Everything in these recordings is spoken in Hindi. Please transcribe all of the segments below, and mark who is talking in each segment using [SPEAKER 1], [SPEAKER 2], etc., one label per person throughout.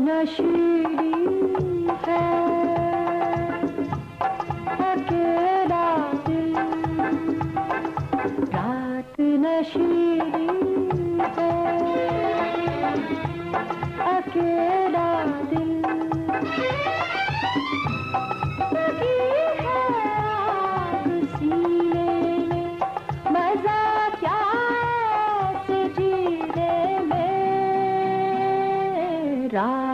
[SPEAKER 1] नशीली है। अकेला दिल। रात नशीली है। अकेला दिल।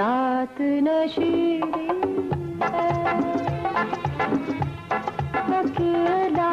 [SPEAKER 1] रात नशीली अकेला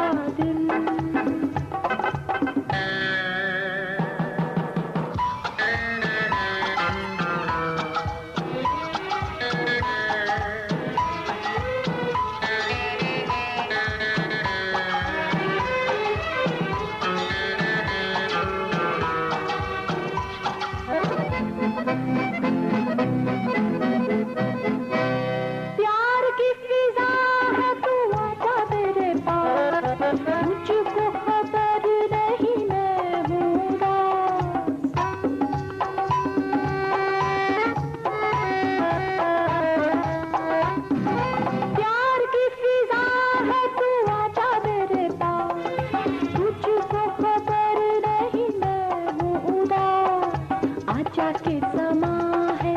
[SPEAKER 1] के समा है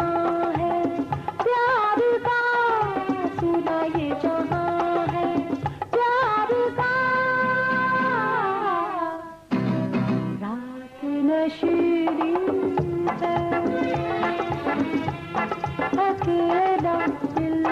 [SPEAKER 1] है। अकेला दिल।